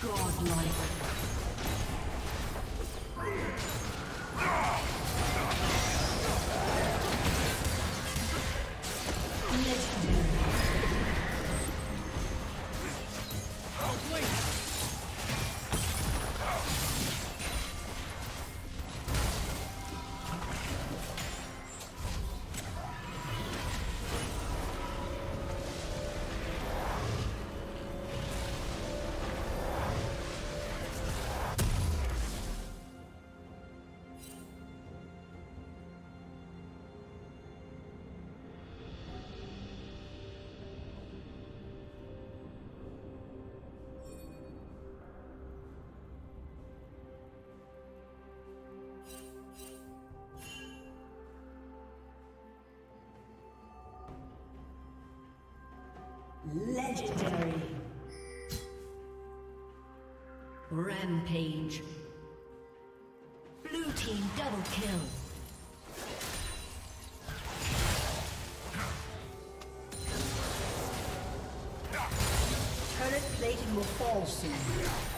Godlike. Legendary. Rampage. Blue team double kill. Turret plating will fall soon.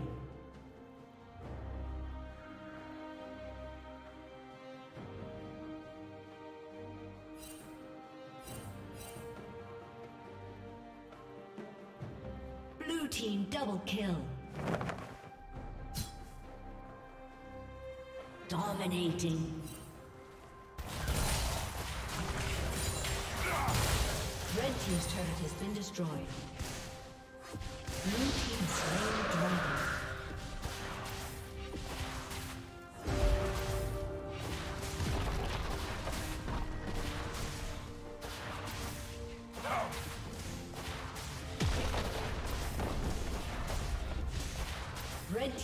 Double kill. Dominating. Red Team's turret has been destroyed.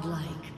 Godlike.